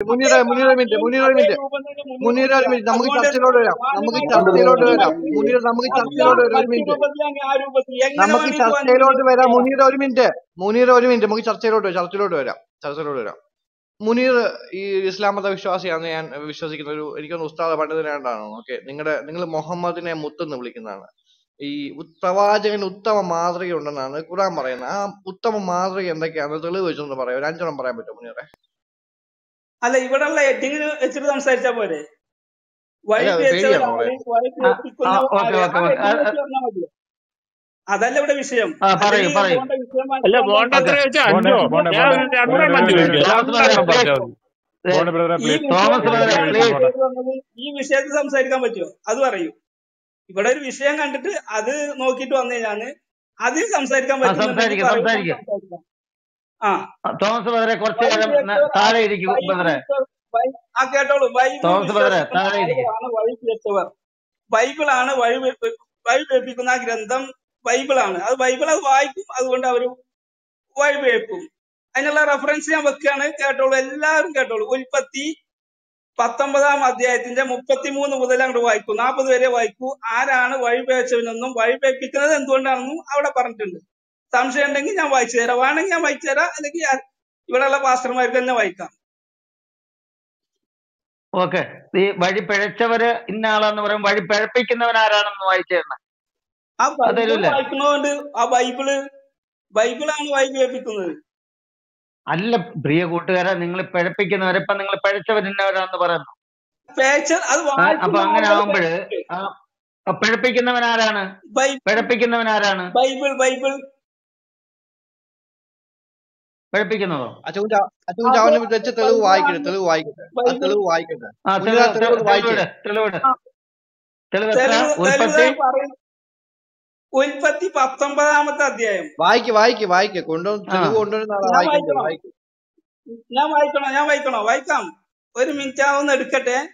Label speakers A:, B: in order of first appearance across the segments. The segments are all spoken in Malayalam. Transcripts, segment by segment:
A: Munira minute Munir minute. Muneer ഒരു മിനിറ്റ്. നമുക്ക് ചർച്ചയിലോട്ട് വരാം. നമുക്ക് ചർച്ചയിലോട്ട് വരാം. മുനീർ നമുക്ക് ചർച്ചയിലോട്ട് വരാം. ഒരു മിനിറ്റ്. നമുക്ക് ചർച്ചയിലോട്ട് വരാം. മുനീർ ഒരു മിനിറ്റ്. മുനീർ ഒരു മിനിറ്റ്. നമുക്ക് ചർച്ചയിലോട്ട് ചർച്ചയിലോട്ട് വരാം. ചർച്ചയിലോട്ട് വരാം. മുനീർ ഈ ഇസ്ലാം മത വിശ്വാസിയാണെന്ന് ഞാൻ വിശ്വസിക്കുന്ന ഒരു എനിക്കൊന്ന് ഉസ്താദ പണ്ഡിതനായിട്ടാണ് ഓക്കെ. നിങ്ങളുടെ നിങ്ങൾ മുഹമ്മദിനെ മുത്തെന്ന് വിളിക്കുന്നതാണ്. ഈ പ്രവാചകന് ഉത്തമ മാതൃക ഉണ്ടെന്നാണ് ഖുറാൻ പറയുന്നത്. ആ ഉത്തമ മാതൃക എന്തൊക്കെയാണ് തെളിവ് വെച്ചൊന്ന് പറയാം. ഒരു അഞ്ചെണ്ണം പറയാൻ പറ്റുമോ മുനീറെ?
B: അല്ല ഇവിടെയുള്ള എഡിങ് വെച്ചിട്ട് സംസാരിച്ചാ പോരെ? അതല്ല ഇവിടെ വിഷയം. ഈ
C: തോമസ്
B: വിഷയത്തിൽ
C: പ്ലീസ്
B: ഈ വിഷയത്തിൽ സംസാരിക്കാൻ പറ്റുമോ? അത് പറയൂ. ഇവിടെ ഒരു വിഷയം കണ്ടിട്ട് അത് നോക്കിയിട്ട് വന്നേ ഞാൻ. അതിൽ സംസാരിക്കാൻ
C: ആ തോമസ് ബ്രദറെ കുറച്ച് നേരം താഴെ ഇരിക്കും ബ്രദറെ
B: ആ കേട്ടോളൂ.
C: തോമസ് ബ്രദറെ താഴെ ഇരിക്കും.
B: ബൈബിളാണ് വഴി വെ- വഴി വെപ്പിക്കുന്ന ആ ഗ്രന്ഥം ബൈബിളാണ്. അത് ബൈബിൾ അത് വായിക്കും അതുകൊണ്ട് അവർ വഴി വെക്കും അതിനുള്ള റെഫറൻസ് ഞാൻ വെക്കുകയാണ്. കേട്ടോളൂ എല്ലാവരും കേട്ടോളൂ. ഉൽപ്പത്തി പത്തൊമ്പതാം അധ്യായത്തിന്റെ മുപ്പത്തിമൂന്ന് മുതൽ അങ്ങോട്ട് വായിക്കൂ. നാൽപ്പത് വരെ വായിക്കൂ. ആരാണ് വഴിപേച്ചവനെന്നും വഴിപേപ്പിക്കുന്നത് എന്തുകൊണ്ടാണെന്നും അവിടെ പറഞ്ഞിട്ടുണ്ട്. സംശയം ഉണ്ടെങ്കിൽ ഞാൻ വായിച്ചു തരാം. വേണമെങ്കിൽ ഞാൻ വായിച്ചു തരാം. അല്ലെങ്കിൽ ഇവിടെ ഇവിടെയുള്ള പാസ്റ്റർമാർക്ക് തന്നെ വായിക്കാം.
C: ഓക്കെ. ഈ വഴി പിഴച്ചവര് ഇന്ന ആളാന്ന് പറയും വഴി പിഴപ്പിക്കുന്നവൻ ആരാണെന്ന് വായിച്ചു തരണം.
B: ആ ബൈബിൾ വായിക്കുന്നതുകൊണ്ട് ആ ബൈബിൾ ബൈബിളാണ് വായി കേൾപ്പിക്കുന്നത്
C: അല്ല പ്രിയ കൂട്ടുകാരെ നിങ്ങൾ പിഴപ്പിക്കുന്നവരെ ഇപ്പൊ നിങ്ങൾ പിഴച്ചവർ ഇന്നവരാന്ന് പറയുന്നു. അപ്പൊ അങ്ങനെ ആവുമ്പോഴ് പിഴപ്പിക്കുന്നവൻ ആരാണ്? പിഴപ്പിക്കുന്നവൻ ആരാണ്?
B: Bible Bible.
C: പിഴപ്പിക്കുന്നതോ
A: അച്ഛൻ വെച്ച തെളിവ് വായിക്കട്ടെ തെളിവ് വായിക്കട്ടെ തെളിവ് വായിക്കട്ടെ
C: ഉൽപ്പത്തി?
B: ഉൽപ്പത്തി പത്തൊമ്പതാമത്തെ അധ്യായം.
A: വായിക്ക് വായിക്ക് വായിക്ക്. കൊണ്ടുവന്ന്
C: ആ.
A: തെളിവ് കൊണ്ടുവരുന്ന
B: ഞാൻ വായിക്കണോ? ഞാൻ വായിക്കണോ? വായിക്കാം. ഒരു മിനിറ്റ് ആവുന്ന എടുക്കട്ടെ.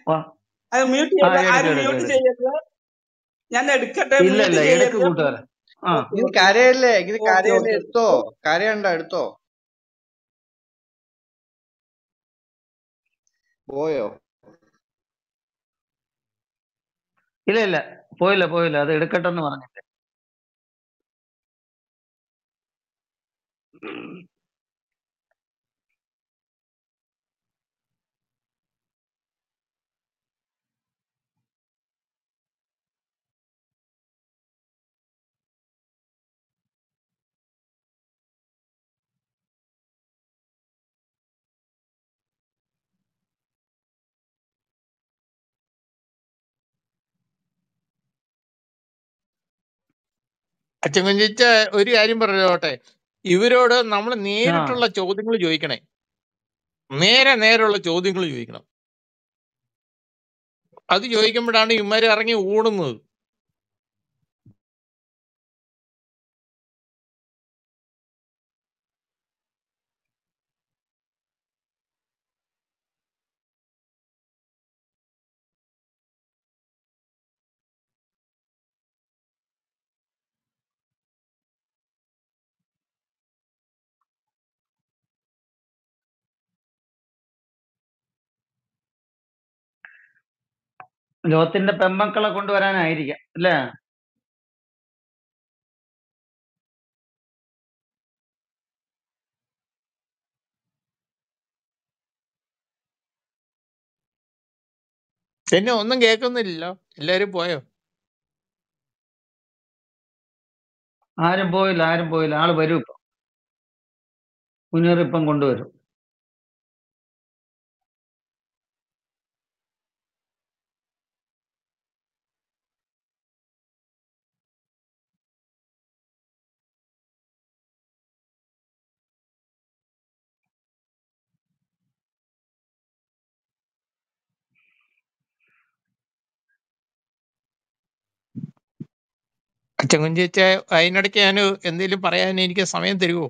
B: അത് മ്യൂട്ട് ആരും മ്യൂട്ട്
C: എടുക്ക്.
B: ഞാൻ എടുക്കട്ടെ
C: ഇല്ല
B: മ്യൂട്ട്
C: ആ.
A: ഇത് കരയല്ലേ? ഇത് കരയല്ലേ? എടുത്തോ? കരയണ്ട എടുത്തോ? പോയോ?
C: ഇല്ല ഇല്ല. പോയില്ല പോയില്ല. അത് എടുക്കട്ടെ എന്ന്
D: കുഞ്ഞിച്ച ഒരു കാര്യം പറഞ്ഞോട്ടെ? ഇവരോട് നമ്മൾ നേരിട്ടുള്ള ചോദ്യങ്ങൾ ചോദിക്കണേ. നേരെ നേരെയുള്ള ചോദ്യങ്ങൾ ചോദിക്കണം. അത് ചോദിക്കുമ്പോഴാണ് ഇവന്മാര് ഇറങ്ങി ഓടുന്നത്.
C: ലോത്തിന്റെ പെമ്മക്കളെ കൊണ്ടുവരാനായിരിക്കാം അല്ലേ?
D: എന്നെ ഒന്നും കേൾക്കുന്നില്ലല്ലോ. എല്ലാരും പോയോ?
C: ആരും പോയില്ല ആരും പോയില്ല. ആൾ വരും ഇപ്പൊ. മുന്നേറിപ്പം കൊണ്ടുവരും.
D: അച്ഛൻ കുഞ്ചിച്ച അതിനിടയ്ക്ക് ഞാൻ എന്തെങ്കിലും പറയാൻ എനിക്ക് സമയം തരുമോ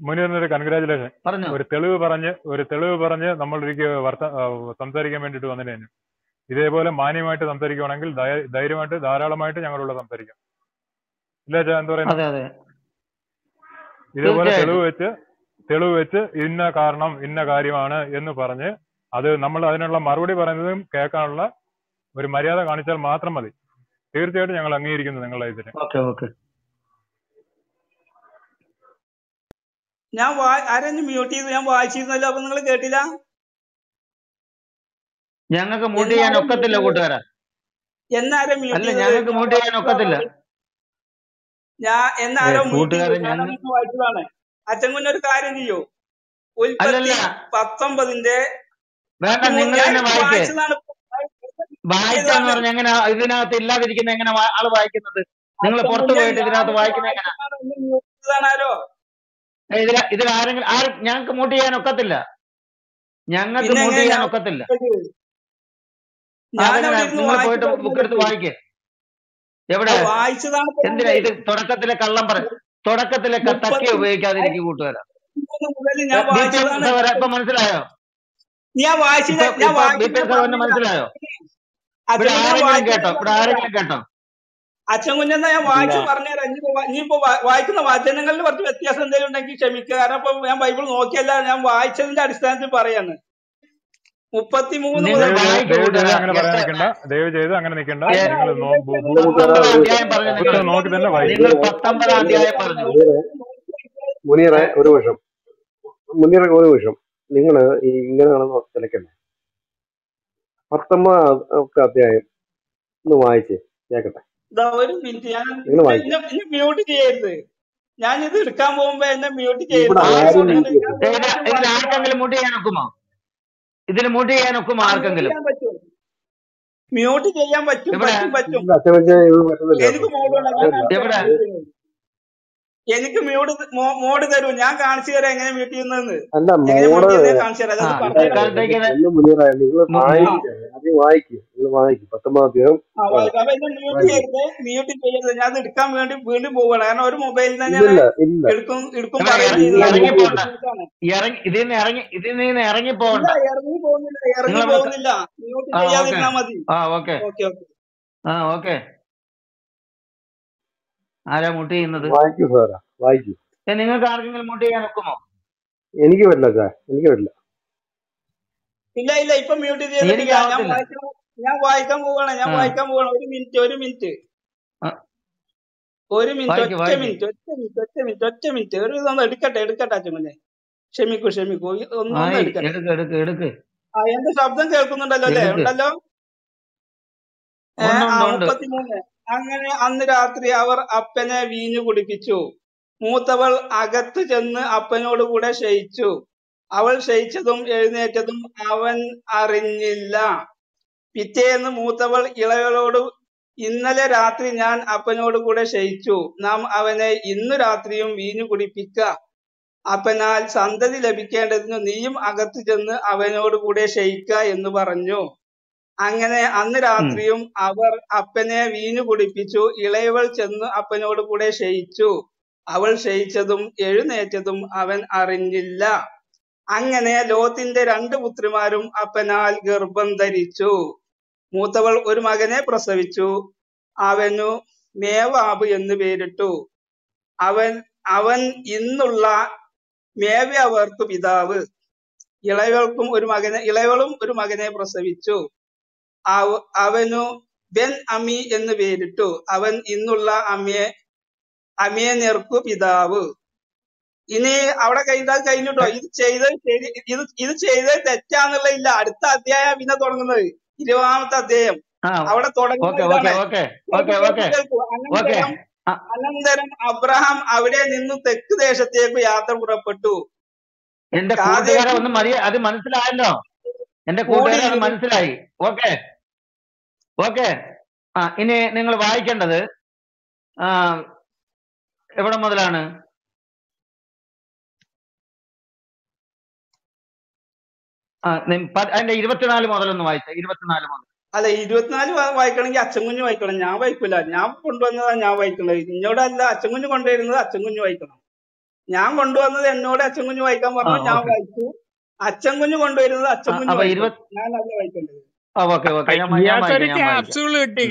E: മുനീറിനൊരു കൺഗ്രാചുലേഷൻ
C: പറഞ്ഞോ?
E: ഒരു തെളിവ് പറഞ്ഞ് ഒരു തെളിവ് പറഞ്ഞ് നമ്മൾ ഒരിക്കൽ വർത്ത സംസാരിക്കാൻ വേണ്ടിട്ട് വന്നതിന് ഇതേപോലെ മാന്യമായിട്ട് സംസാരിക്കുവാണെങ്കിൽ ധൈര്യമായിട്ട് ധാരാളമായിട്ട് ഞങ്ങളോട് സംസാരിക്കാം. ഇല്ല എന്താ പറയുന്നത്
C: അതെ അതെ.
E: ഇതേപോലെ തെളിവ് വെച്ച് തെളിവ് വെച്ച് ഇന്ന കാരണം ഇന്ന കാര്യമാണ് എന്ന് പറഞ്ഞ് അത് നമ്മൾ അതിനുള്ള മറുപടി പറയുന്നതും കേൾക്കാനുള്ള ഒരു മര്യാദ കാണിച്ചാൽ മാത്രം മതി. തീർച്ചയായിട്ടും ഞങ്ങൾ അംഗീകരിക്കുന്നു നിങ്ങളുടെ ഇതിന്
C: ഓക്കെ ഓക്കെ.
B: ഞാൻ ആരും ആരെന്നെ മ്യൂട്ട് ചെയ്ത്? ഞാൻ വായിച്ചിരുന്നല്ലോ അപ്പൊ നിങ്ങൾ കേട്ടില്ല?
C: ഞങ്ങൾക്ക് മ്യൂട്ട് ചെയ്യാൻ ഒക്കത്തില്ല കൂട്ടുകാരാ.
B: എന്നാരും മ്യൂട്ട്
C: അല്ല ഞങ്ങൾക്ക് മ്യൂട്ട് ചെയ്യാൻ ഒക്കത്തില്ല.
B: ഞാൻ അന്ന് വായിച്ചതാണ്. അച്ഛൻ ഒരു കാര്യം ചെയ്യൂ. ഉൽപ്പത്തി പത്തൊമ്പതിന്റെ
C: വേണ്ട നിങ്ങൾ തന്നെ വായിക്കേ?
B: വായിച്ചതാണ്.
C: വായിക്കാന്ന് പറഞ്ഞ എങ്ങനെ ഇതിനകത്ത് ഇല്ലാതിരിക്കുന്ന എങ്ങനെ ആൾ വായിക്കുന്നത്? നിങ്ങൾ പുറത്തു പോയിട്ട് ഇതിനകത്ത് വായിക്കുന്ന എങ്ങനെ? ഇതിൽ ഇതിൽ ആരെങ്കിലും ആരും ഞങ്ങൾക്ക് മൂട്ട് ചെയ്യാൻ ഒക്കത്തില്ല. ഞങ്ങൾക്ക്
B: മൂട്ട്
C: ചെയ്യാൻ ഒക്കത്തില്ല. നിങ്ങൾ പോയിട്ട് ബുക്ക് എടുത്ത് വായിക്കേ. എവിടെ? എന്തിനാ ഇത് തുടക്കത്തിലെ കള്ളം പറ തുടക്കത്തിലെ തക്കി ഉപയോഗിക്കാതിരിക്കും കൂട്ടുകാരാ. ഇപ്പൊ മനസ്സിലായോ?
B: ഞാൻ വായിച്ചില്ല
C: മനസ്സിലായോ? ഇവിടെ
B: അച്ഛൻ
C: ആരെങ്കിലും കേട്ടോ?
B: വായിച്ചത്
C: ഇവിടെ ആരെങ്കിലും കേട്ടോ?
B: അച്ഛൻ കുഞ്ഞെന്നാ ഞാൻ വായിച്ചു പറഞ്ഞുതരാം. ഇനിയിപ്പോ വാ- ഇനിയിപ്പോ വായിക്കുന്ന വചനങ്ങളിൽ കുറച്ച് വ്യത്യാസം എന്തെങ്കിലും ഉണ്ടെങ്കിൽ ക്ഷമിക്കുക. കാരണം ഇപ്പൊ ഞാൻ ബൈബിൾ നോക്കിയല്ല ഞാൻ വായിച്ചതിന്റെ അടിസ്ഥാനത്തിൽ പറയാണ്. മുപ്പത്തിമൂന്ന്
E: ദയവ് ചെയ്ത് അങ്ങനെ നിൽക്കണ്ട. നിങ്ങൾ നോക്കി തന്നെ വായിക്കും.
F: മുനീറെ മുനീറെ ഒരു നിമിഷം മുനീറെ ഒരു നിമിഷം. നിങ്ങൾ ഈ ഇങ്ങനെയാണെന്ന് തിലക്കല്ലേ പത്തൊമ്പത് അധ്യായം ഒന്ന് വായിച്ച് കേക്കട്ടെ?
B: ഒരു മിനിറ്റ് ഞാൻ
F: നിങ്ങൾ
B: എന്നെ- മ്യൂട്ട് ചെയ്യരുത്. ഞാൻ ഇത് എടുക്കാൻ പോകുമ്പോ എന്നെ മ്യൂട്ട്
F: ഇവിടെ
B: ചെയ്യരുത്.
C: ആരും
F: മ്യൂട്ട്
C: ഇതിൽ ആർക്കെങ്കിലും ചെയ്യാൻ ഒക്കുമോ? മ്യൂട്ട് ചെയ്യാൻ ഒക്കുമോ
B: മ്യൂട്ട്
C: ആർക്കെങ്കിലും?
B: ചെയ്യാൻ പറ്റും മ്യൂട്ട് ചെയ്യാൻ പറ്റും
C: ഇവിടെ
B: പറ്റും പറ്റും.
F: ഇല്ല അച്ഛൻ വെച്ചാൽ ഇത് പറ്റുന്നില്ല
B: എനിക്ക്
F: കേട്ടോ
B: മോഡ് വേണം ഞാൻ
F: അതല്ല
B: കാണിച്ചു
C: എവിടെ?
B: തരാം മ്യൂട്ട് ചെയ്യുന്നത് എനിക്ക് മ്യൂട് മോഡ് തരൂ. ഞാൻ കാണിച്ചു തരാം എങ്ങനെ മ്യൂട്ട് ചെയ്യുന്നതെന്ന്. ചെയ്യുന്നത് കാണിച്ചു തരാം. മ്യൂട്ട് ചെയ്യരുത്. ഞാൻ അത് എടുക്കാൻ വേണ്ടി വീണ്ടും പോവുകയാണ്. കാരണം ഒരു മൊബൈലിൽ തന്നെ ഞാൻ
F: ഇല്ലില്ല ഇല്ല.
B: എടുക്കും എടുക്കും
C: ഇവിടെ
B: പറയും
C: ഇറ-
B: ചെയ്തതാണ്
F: നിങ്ങൾ
C: ഇറങ്ങി ഇറങ്ങി ഇതിൽ നിന്ന് ഇറങ്ങി പോകണ്ട.
B: പോകുന്നില്ല. ഇറങ്ങി പോകുന്നില്ല. മ്യൂട്ട് ചെയ്യാതിരുന്നാ മതി.
C: ആ ഓക്കെ.
B: Okay okay.
C: ആ ഓക്കെ. ആരാ മുട്ട് ചെയ്യുന്നത്?
F: വായിക്കൂ സാറാ വായിക്കൂ.
C: നിങ്ങൾക്ക് ആർക്കെങ്കിലും മുട്ട് ചെയ്യാൻ ഒക്കുമോ?
F: എനിക്ക് പറ്റില്ല സാർ എനിക്ക് പറ്റില്ല
B: ഇല്ല ഇല്ല ഇപ്പൊ മ്യൂട്ട്
C: ചെയ്ത്
B: ഞാൻ വായിക്കാൻ ഞാൻ വായിക്കാൻ പോവാണ് ഞാൻ വായിക്കാൻ പോവാണ്. ഒരു മിനിറ്റ് ഒരു മിനിറ്റ് ഒരു മിനിറ്റ് ഒറ്റ മിനിറ്റ് ഒറ്റ മിനിറ്റ് ഒറ്റ മിനിറ്റ് ഒറ്റ മിനിറ്റ് ഒരു ഇതൊന്ന് എടുക്കട്ടെ എടുക്കട്ടെ അച്ഛനെ ക്ഷമിക്കൂ ക്ഷമിക്കൂ. ഒന്നും ഒന്ന് ഒന്ന്
C: ആയി
B: എടുക്കട്ടെ.
C: എടുക്ക് എടുക്ക് എടുക്ക്.
B: ആ എന്റെ ശബ്ദം കേൾക്കുന്നുണ്ടല്ലോ അല്ലേ? ഉണ്ടല്ലോ? മുപ്പത്തിമൂന്ന്. അങ്ങനെ അന്ന് രാത്രി അവർ അപ്പനെ വീഞ്ഞു കുടിപ്പിച്ചു. മൂത്തവൾ അകത്ത് ചെന്ന് അപ്പനോട് കൂടെ ശയിച്ചു. അവൾ ശയിച്ചതും എഴുന്നേറ്റതും അവൻ അറിഞ്ഞില്ല. പിറ്റേന്ന് മൂത്തവൾ ഇളയവളോട് ഇന്നലെ രാത്രി ഞാൻ അപ്പനോട് കൂടെ ശയിച്ചു. നാം അവനെ ഇന്നു രാത്രിയും വീഞ്ഞു കുടിപ്പിക്ക. അപ്പനാൽ സന്തതി ലഭിക്കേണ്ടതിന് നീയും അകത്ത് ചെന്ന് അവനോട് കൂടെ ശയിക്ക എന്ന് പറഞ്ഞു. അങ്ങനെ അന്ന് രാത്രിയും അവർ അപ്പനെ വീഞ്ഞു കുടിപ്പിച്ചു. ഇളയവൾ ചെന്ന് അപ്പനോട് കൂടെ ശയിച്ചു അവൾ ശയിച്ചതും എഴുന്നേറ്റതും അവൻ അറിഞ്ഞില്ല. അങ്ങനെ ലോത്തിന്റെ രണ്ട് പുത്രിമാരും അപ്പനാൽ ഗർഭം ധരിച്ചു. മൂത്തവൾ ഒരു മകനെ പ്രസവിച്ചു. അവനു മേവാബ് എന്ന് പേരിട്ടു. അവൻ അവൻ ഇന്നുള്ള മേവ്യവർക്ക് പിതാവ്. ഇളയവൾക്കും ഒരു മകനെ ഇളയവളും ഒരു മകനെ പ്രസവിച്ചു. അവനു ബെൻ അമി എന്ന് പേരിട്ടു. അവൻ ഇന്നുള്ള അമ്മയെ അമ്മയെ നേർക്കു പിതാവ്. ഇനി അവിടെ കഴിഞ്ഞാൽ കഴിഞ്ഞിട്ടോ? ഇത് ചെയ്തത് ശരി ഇത് ഇത് ചെയ്തത് തെറ്റാന്നുള്ള ഇല്ല അടുത്ത അധ്യായം പിന്നെ തുടങ്ങുന്നത്. ഇരുപതാമത്തെ അധ്യായം.
C: ആ
B: അവിടെ തുടങ്ങുന്നത്
C: ഓക്കെ ഓക്കെ
B: ഇതാണ്.
C: ഓക്കെ
B: കേൾക്കൂ
C: ഓക്കെ
B: കേൾക്കൂ
C: ഓക്കെ.
B: കേൾക്കൂ
C: ഓക്കെ.
B: അനന്തരം അനന്തരം അബ്രഹാം അവിടെ നിന്ന് തെക്ക് ദേശത്തേക്ക് യാത്ര പുറപ്പെട്ടു.
C: എന്റെ കൂട്ടുകാരെ ഒന്ന് മതി അത് മനസ്സിലായല്ലോ. എന്റെ കൂട്ടുകാരെ അത്
B: കൂടിയിരുന്നു
C: മനസ്സിലായി. ഓക്കെ. ഓക്കെ ആ ഇനി നിങ്ങൾ വായിക്കേണ്ടത് എവിടെ മുതലാണ്? അതിന്റെ ഇരുപത്തിനാല് മുതലൊന്ന് വായിച്ച ഇരുപത്തിനാല് മുതൽ.
B: അല്ല ഇരുപത്തിനാല് വായിക്കണമെങ്കിൽ അച്ഛൻകുഞ്ഞ് വായിക്കണം. ഞാൻ വായിക്കൂല. ഞാൻ കൊണ്ടുവന്നതാണ് ഞാൻ വായിക്കുന്നത് ഇന്നോടല്ല അച്ഛൻകുഞ്ഞ് കൊണ്ടുവരുന്നത് അച്ഛൻകുഞ്ഞ് വായിക്കണം. ഞാൻ കൊണ്ടുവന്നത് എന്നോട് അച്ഛൻകുഞ്ഞ് വായിക്കാൻ പറഞ്ഞു ഞാൻ വായിച്ചു. അച്ഛൻകുഞ്ഞ് കൊണ്ടുവരുന്നത്
C: അച്ഛൻ
B: അച്ഛൻകുഞ്ഞ് ഞാനല്ല വായിക്കേണ്ടത്.
D: ക്യാപ്സ്യൂൾ കിട്ടി.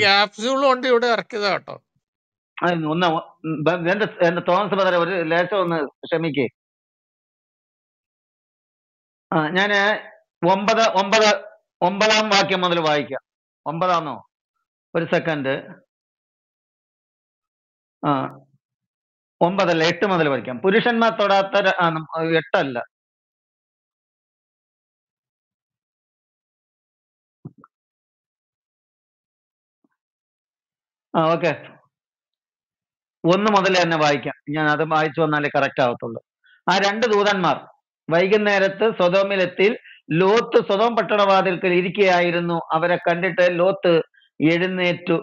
D: കൊണ്ട് ഇവിടെ ഇറക്കിയതാ കേട്ടോ.
C: അത് ഒന്ന് ബ- എന്റെ എന്റെ തോമസ് ബദറെ ഒരു ലേശം ഒന്ന് ക്ഷമിക്കേ. ആ ഞാൻ ഒമ്പത് ഒമ്പത് ഒമ്പതാം വാക്യം മുതൽ വായിക്കാം. ഒമ്പതാന്നോ? ഒരു സെക്കൻഡ്. ആ ഒമ്പതല്ല എട്ട് മുതൽ വായിക്കാം പുരുഷന്മാർ തൊടാത്ത ര- ആ, നം- എട്ടല്ല. ആ ഓക്കെ ഒന്ന് മുതൽ തന്നെ വായിക്കാം. ഞാൻ അത് വായിച്ചു വന്നാലേ കറക്റ്റ് ആവത്തുള്ളൂ. ആ രണ്ട് ദൂതന്മാർ വൈകുന്നേരത്ത് സ്വതോമിലെത്തി ലോത്ത് സ്വതോം പട്ടണവാതിൽക്കൽ ഇരിക്കുകയായിരുന്നു അവരെ കണ്ടിട്ട് ലോത്ത് എഴുന്നേറ്റു.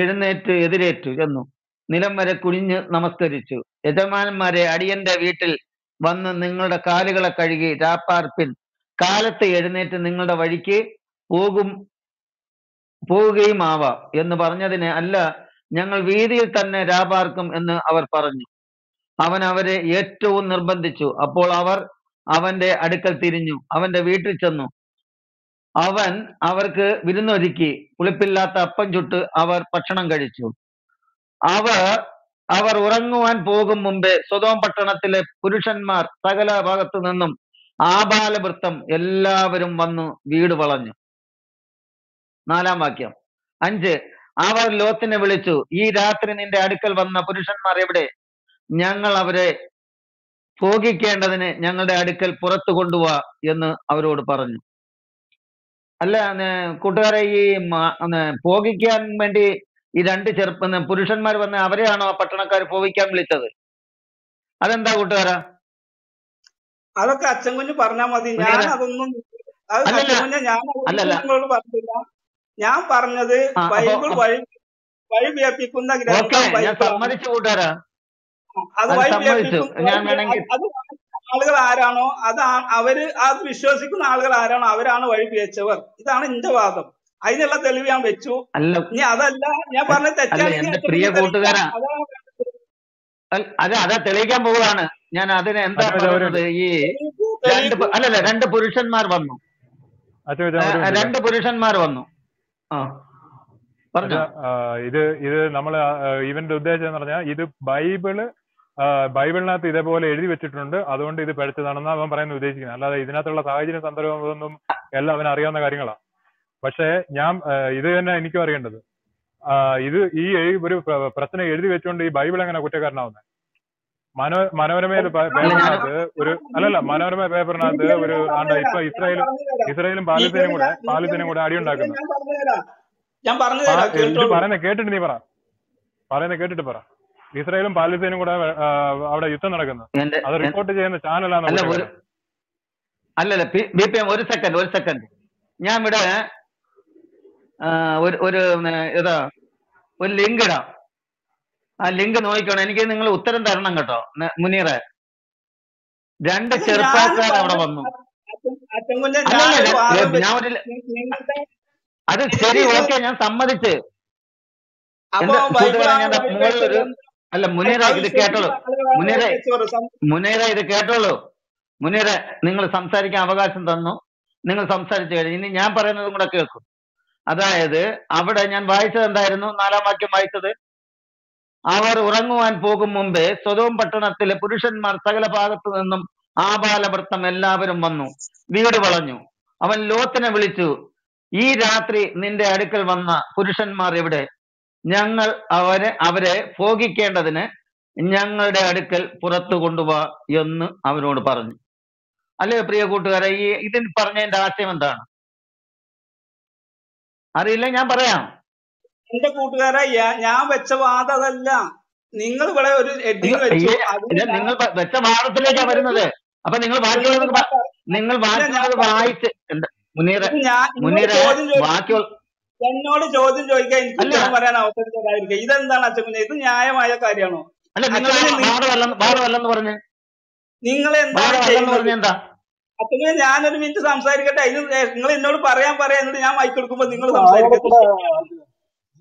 C: എഴുന്നേറ്റ് എതിരേറ്റു ചെന്നു. നിലം വരെ കുനിഞ്ഞ് നമസ്കരിച്ചു. യജമാനന്മാരെ അടിയന്റെ വീട്ടിൽ വന്ന് നിങ്ങളുടെ കാലുകളെ കഴുകി രാപ്പാർപ്പിൻ. കാലത്ത് എഴുന്നേറ്റ് നിങ്ങളുടെ വഴിക്ക് പോകും പോവുകയും ആവാം എന്ന് പറഞ്ഞതിന് അല്ല ഞങ്ങൾ വീതിയിൽ തന്നെ രാപാർക്കും എന്ന് അവർ പറഞ്ഞു. അവൻ അവരെ ഏറ്റവും നിർബന്ധിച്ചു. അപ്പോൾ അവർ അവന്റെ അടുക്കൽ തിരിഞ്ഞു. അവന്റെ വീട്ടിൽ ചെന്നു. അവൻ അവർക്ക് വിരുന്നൊരുക്കി. പുളിപ്പില്ലാത്ത അപ്പം ചുട്ട് അവർ ഭക്ഷണം കഴിച്ചു. അവർ അവർ ഉറങ്ങുവാൻ പോകും മുമ്പേ സ്വതോം പട്ടണത്തിലെ പുരുഷന്മാർ സകല ഭാഗത്തു നിന്നും ആബാലവൃത്തം എല്ലാവരും വന്നു വീട് വളഞ്ഞു. നാലാം വാക്യം. അഞ്ച് അവർ ലോത്തിനെ വിളിച്ചു ഈ രാത്രി നിന്റെ അടുക്കൽ വന്ന പുരുഷന്മാർ എവിടെ? ഞങ്ങൾ അവരെ ഭോഗിക്കേണ്ടതിന് ഞങ്ങളുടെ അടുക്കൽ പുറത്തു കൊണ്ടുപോവാ എന്ന് അവരോട് പറഞ്ഞു. അല്ല കൂട്ടുകാരെ ഈ ഭോഗിക്കാൻ വേണ്ടി ഈ രണ്ട് ചെറുപ്പ പുരുഷന്മാർ വന്ന് അവരെയാണോ ആ പട്ടണക്കാർ ഭോഗിക്കാൻ വിളിച്ചത്? അതെന്താ കൂട്ടുകാരാ?
B: അതൊക്കെ അച്ഛൻ കുഞ്ഞ് പറഞ്ഞാൽ മതി. ഞാൻ അതൊന്നും അത്
C: അല്ലല്ല.
B: ഞാൻ പറഞ്ഞത് ബൈബിൾ വഴി വഴി വ്യാപിക്കുന്ന
C: സമ്മതിച്ചു കൂട്ടുകാരാ.
B: അത് വഴി വ്യാപിക്കുന്ന ആളുകൾ ആരാണോ അതാണ് അവർ അത് വിശ്വസിക്കുന്ന ആളുകൾ ആരാണോ അവരാണ് വഴി പിഴച്ചവർ ഇതാണ് എന്റെ വാദം. അതിനുള്ള തെളിവ് ഞാൻ വെച്ചു.
C: അല്ല
B: ഇനി അതല്ല ഞാൻ പറഞ്ഞ
C: തെറ്റാ അതെ അതാ തെളിയിക്കാൻ പോവുകയാണ്. ഞാൻ അതിന് എന്താ പറയുന്നത് ഈ രണ്ട് അല്ലല്ല രണ്ട് പുരുഷന്മാർ വന്നു. രണ്ട് പുരുഷന്മാർ വന്നു.
E: ഇത് ഇത് നമ്മൾ ഇവന്റെ ഉദ്ദേശം എന്ന് പറഞ്ഞാൽ ഇത് ബൈബിൾ ബൈബിളിനകത്ത് ഇതേപോലെ എഴുതി വെച്ചിട്ടുണ്ട്. അതുകൊണ്ട് ഇത് പഠിച്ചതാണെന്ന് അവൻ പറയുന്നത് ഉദ്ദേശിക്കുന്നത്. അല്ലാതെ ഇതിനകത്തുള്ള സാഹചര്യം സന്ദർഭം ഇതൊന്നും എല്ലാം അവൻ അറിയാവുന്ന കാര്യങ്ങളാണ് പക്ഷേ ഞാൻ ഇത് തന്നെ എനിക്കും അറിയേണ്ടത്. ഇത് ഈ ഒരു പ്രശ്നം എഴുതി വെച്ചുകൊണ്ട് ഈ ബൈബിൾ എങ്ങനെ കുറ്റക്കാരനാവുന്നത് മനോ മനോരമയിൽ പേപ്പറിനകത്ത് ഒരു അല്ലല്ല മനോരമ പേപ്പറിനകത്ത് ഒരു ആണ്ട് ഇപ്പൊ ഇസ്രായേലും ഇസ്രായേലും പാലസ്തീനും കൂടെ പാലസ്തീനും കൂടെ അടിയുണ്ടാക്കുന്നു
B: ഞാൻ പറഞ്ഞുതരാം. ഞാൻ
E: പാ-
B: പറഞ്ഞുതരാം
E: ഇത്
B: കേട്ടോളൂ.
E: പറയുന്നത് കേട്ടിട്ട് നീ പറ. പറയുന്നത് കേട്ടിട്ട് പറ. ഇസ്രായേലും പാലസ്തീനും കൂടെ അവിടെ യുദ്ധം നടക്കുന്നു. അത് റിപ്പോർട്ട് ചെയ്യുന്ന ചാനലാണ്
C: അല്ലല്ല ബി പി എം ഒരു സെക്കൻഡ് ഒരു സെക്കൻഡ്. ഞാൻ ഇവിടെ ഒരു ഒരു ഇതാ ഒരു ലിങ്ക് ഇടാം. ആ ലിങ്ക് നോക്കിക്കോണം. എനിക്ക് നിങ്ങൾ ഉത്തരം തരണം കേട്ടോ. മുനീറെ. രണ്ട് ചെറുപ്പക്കാർ അവിടെ വന്നു. ഞാൻ ഒരു അത് ശരി ഓക്കെ ഞാൻ സമ്മതിച്ച്. അല്ല മുനീറ ഇത് കേട്ടോളൂ. മുനീറെ മുനീറ ഇത് കേട്ടോളൂ. മുനീറെ നിങ്ങൾ സംസാരിക്കാൻ അവകാശം തന്നു. നിങ്ങൾ സംസാരിച്ചു കഴിഞ്ഞു. ഇനി ഞാൻ പറയുന്നതും കൂടെ കേൾക്കും. അതായത് അവിടെ ഞാൻ വായിച്ചത് എന്തായിരുന്നു? നാലാം വാക്യം വായിച്ചത്? അവർ ഉറങ്ങുവാൻ പോകും മുമ്പേ സ്വതവും പട്ടണത്തിലെ പുരുഷന്മാർ സകല ഭാഗത്തു നിന്നും ആബാലവൃത്തം എല്ലാവരും വന്നു. വീട് വളഞ്ഞു. അവൻ ലോത്തിനെ വിളിച്ചു ഈ രാത്രി നിന്റെ അടുക്കൽ വന്ന പുരുഷന്മാർ എവിടെ? ഞങ്ങൾ അവരെ അവരെ ഭോഗിക്കേണ്ടതിന് ഞങ്ങളുടെ അടുക്കൽ പുറത്തു കൊണ്ടുപോവാ എന്ന് അവനോട് പറഞ്ഞു. അല്ലേ പ്രിയ കൂട്ടുകാരെ ഈ ഇതിൽ പറഞ്ഞതിന്റെ ആശയം എന്താണ്? അറിയില്ല ഞാൻ പറയാം.
B: എന്റെ കൂട്ടുകാരെ ഞാൻ വെച്ച വാദം അതല്ല. നിങ്ങൾ ഇവിടെ ഒരു ഹെഡിങ് വെച്ചു
C: നിങ്ങൾ വെച്ച വാദത്തിലേക്കാണ് വരുന്നത്. അപ്പൊ നിങ്ങൾ ബാക്കിയുള്ളത് നിങ്ങൾ ബാക്കിയുള്ളത് വായിച്ച് മുനീറെ മുനീറെ
B: ചോദ്യം
C: ബാക്കിയുള്ള
B: എന്നോട് ചോദ്യം ചോദിക്കാൻ എനിക്ക് പറയാൻ അവസരം തരാതിരിക്കുക ഇതെന്താണ് അച്ഛൻ ഇത് ന്യായമായ കാര്യമാണോ?
C: അല്ല നിങ്ങൾ
B: എന്താണ് ചെയ്യുന്നത്?
C: പറഞ്ഞ
B: അച്ഛനെ ഞാനൊരു മിനിറ്റ് സംസാരിക്കട്ടെ. അതിന് നിങ്ങൾ എന്നോട് പറയാൻ പറയാം എന്നിട്ട് ഞാൻ മൈക്ക് എടുക്കുമ്പോ നിങ്ങൾ സംസാരിക്കട്ടെ.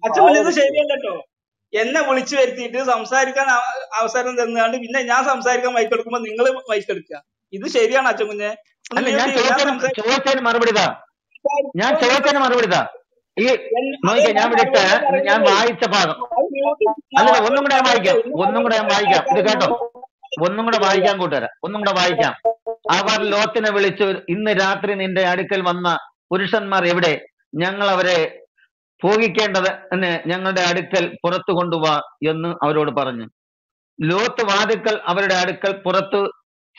B: അച്ഛൻ ഇത് ശരിയല്ലട്ടോ എന്നെ വിളിച്ചു വരുത്തിയിട്ട് സംസാരിക്കാൻ അവസരം തന്നാണ്ട് പിന്നെ ഞാൻ സംസാരിക്കാൻ മൈക്ക് എടുക്കുമ്പോ നിങ്ങൾ മൈക്ക് എടുക്കുക. ഇത് ശരിയാണ് അച്ഛൻ കുഞ്ഞെ.
C: അല്ല ചോദിച്ചതിന് മറുപടി ഞാൻ ചോദിച്ചതിന് മറുപടി ഈ ഞാൻ വിളിച്ച ഞാൻ വായിച്ച ഭാഗം. അല്ലല്ല ഒന്നും കൂടെ ഞാൻ വായിക്കാം. ഒന്നും കൂടെ ഞാൻ വായിക്കാം. ഇത് കേട്ടോ. ഒന്നും കൂടെ വായിക്കാൻ കൂട്ടുകാരാ. ഒന്നും കൂടെ വായിക്കാം. അവർ ലോത്തിനെ വിളിച്ചു ഇന്ന് രാത്രി നിന്റെ അടുക്കൽ വന്ന പുരുഷന്മാർ എവിടെ? ഞങ്ങൾ അവരെ ഭോഗിക്കേണ്ടത് എന്ന് ഞങ്ങളുടെ അടുക്കൽ പുറത്തു കൊണ്ടുവാ എന്ന് അവരോട് പറഞ്ഞു. ലോത്ത് വാതുക്കൾ അവരുടെ അടുക്കൽ പുറത്തു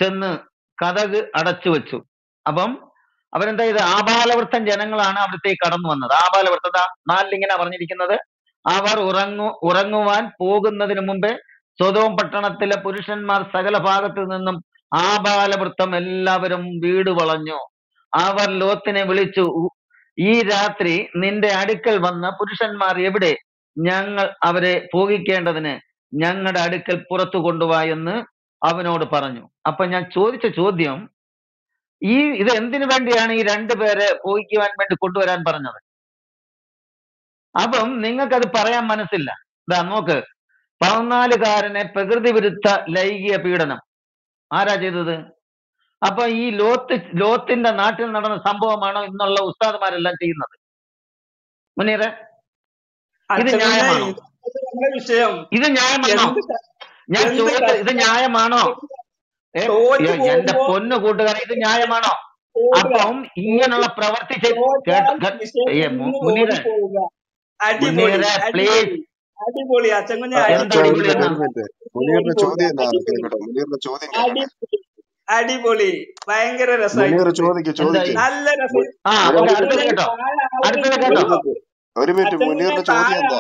C: ചെന്ന് കഥക് അടച്ചു വെച്ചു. അപ്പം അവരെന്താ ചെയ്ത് ആബാലവൃത്തം ജനങ്ങളാണ് അവിടത്തേക്ക് കടന്നു വന്നത്. ആപാലവൃത്തം നാലിലിങ്ങനെ പറഞ്ഞിരിക്കുന്നത്. അവർ ഉറങ്ങു ഉറങ്ങുവാൻ പോകുന്നതിന് മുമ്പേ സ്വതവും പട്ടണത്തിലെ പുരുഷന്മാർ സകല ഭാഗത്തു നിന്നും ആപാലവൃത്തം എല്ലാവരും വീട് വളഞ്ഞു. അവർ ലോത്തിനെ വിളിച്ചു "ഉ- ഈ രാത്രി നിന്റെ അടുക്കൽ വന്ന പുരുഷന്മാർ എവിടെ? ഞങ്ങൾ അവരെ പോകിക്കേണ്ടതിന് ഞങ്ങളുടെ അടുക്കൽ പുറത്തു കൊണ്ടുവാ എന്ന് അവനോട് പറഞ്ഞു. അപ്പൊ ഞാൻ ചോദിച്ച ചോദ്യം ഈ ഇത് എന്തിനു വേണ്ടിയാണ് ഈ രണ്ടുപേരെ പോയിക്കുവാൻ വേണ്ടി കൊണ്ടുവരാൻ പറഞ്ഞത്? അപ്പം നിങ്ങൾക്കത് പറയാൻ മനസ്സില്ല. ഇതാ നോക്ക് പതിനാലുകാരനെ പ്രകൃതി വിരുദ്ധ ലൈംഗിക പീഡനം. ആരാ ചെയ്തത്? അപ്പൊ ഈ ലോത്ത് ലോത്തിന്റെ നാട്ടിൽ നടന്ന സംഭവമാണോ ഇന്നുള്ള ഉസ്താദ്മാരെല്ലാം ചെയ്യുന്നത്? മുനീറെ ഇത് ന്യായമാണോ?
B: ഇത് നമ്മുടെ വിഷയം.
C: ഇത് ന്യായമാണോ? ഞാൻ ചോദിച്ചത് ഇത് ന്യായമാണോ? എന്റെ പൊന്നു കൂട്ടുകാരെ ഇത് ന്യായമാണോ? അപ്പം ഇങ്ങനെയുള്ള പ്രവർത്തി മുനീറെ
B: അടിപൊളി
C: മുനീറെ പ്ലീസ്
B: അടിപൊളി അടിപൊളി.
F: ചോദ്യം എന്താ
B: അടിപൊളി. ഭയങ്കര
F: ചോദിക്ക്
B: നല്ല രസം.
C: ആ
F: ഒരു മിനിറ്റ് മുനീറിന്റെ ചോദ്യം എന്താ?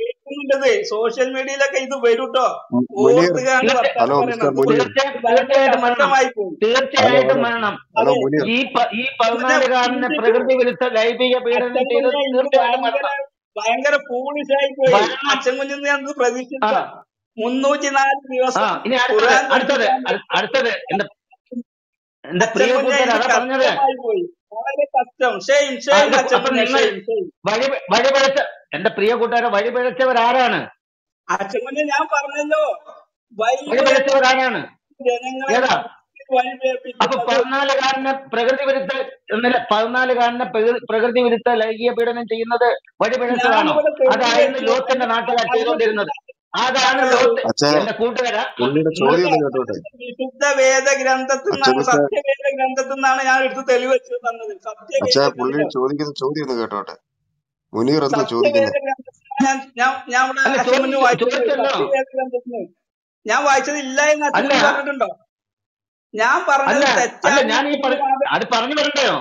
B: കേൾക്കുന്നുണ്ടത്. സോഷ്യൽ മീഡിയയിലൊക്കെ ഇത് വരൂട്ടോ
C: തീർച്ചയായിട്ടും വരണം. ഈ പ- ഈ
B: അച്ഛനെ
C: പതിനാലുകാരനെ പ്രകൃതി വിരുദ്ധ ലൈംഗിക പീഡനം തീർച്ചയായിട്ടും
B: ഭയങ്കര
C: വരണം.
B: ഭയങ്കര ഫൂളിഷായി പോയി.
C: അച്ഛൻ
B: അച്ഛൻകുഞ്ഞിന്ന് ഞാൻ പ്രതീക്ഷിച്ച. മുന്നൂറ്റി നാല് ദിവസം
C: ഇനി അടുത്തത് അടുത്തത് എന്താ അടുത്തത്. എന്റെ എന്റെ പറഞ്ഞത്. നിങ്ങൾ വഴി വഴിപിഴച്ച എന്റെ പ്രിയ കൂട്ടുകാരെ വഴിപിഴച്ചവർ ആരാണ്
B: ഞാൻ പറഞ്ഞല്ലോ.
C: വഴിപിഴച്ചവർ ആരാണ് ഏതാ?
B: അപ്പൊ
C: പതിനാലുകാരനെ പ്രകൃതി വിരുദ്ധ എന്നല്ല പതിനാലുകാരനെ പ്രകൃ- പ്രകൃതി വിരുദ്ധ ലൈംഗിക പീഡനം ചെയ്യുന്നത് വഴി
B: പിഴച്ചതാണോ തെളിവ്
C: അതായിരുന്നു ലോത്തിന്റെ നാട്ടുകാർ ചെയ്തുകൊണ്ടിരുന്നത്. അതാണ് എന്റെ കൂട്ടുകാരാ.
B: വിശുദ്ധ വേദ ഗ്രന്ഥത്തിൽ നിന്നാണ്
F: അച്ഛൻകുച്ച
B: സത്യവേദ ഗ്രന്ഥത്തിൽ നിന്നാണ് ഞാൻ എടുത്ത് തെളിവ് വെച്ച് തന്നത്.
F: അച്ഛാ
B: സത്യവേദ
F: പുള്ളി ചോദിക്കുന്ന ചോദ്യം ഒന്ന് കേട്ടോട്ടെ? മുനീർ എന്താ ചോദിക്കുന്നത്
B: ഞാൻ ഞാൻ ഞാൻ ഇവിടെ വായിച്ചത് ഞാൻ ഇല്ല എന്ന് അച്ഛൻ പറഞ്ഞിട്ടുണ്ടോ? ഞാൻ പറഞ്ഞത്
C: അല്ല
B: തെറ്റാണ്
C: ഞാൻ ഈ അത് പറഞ്ഞു വരണ്ടയോ?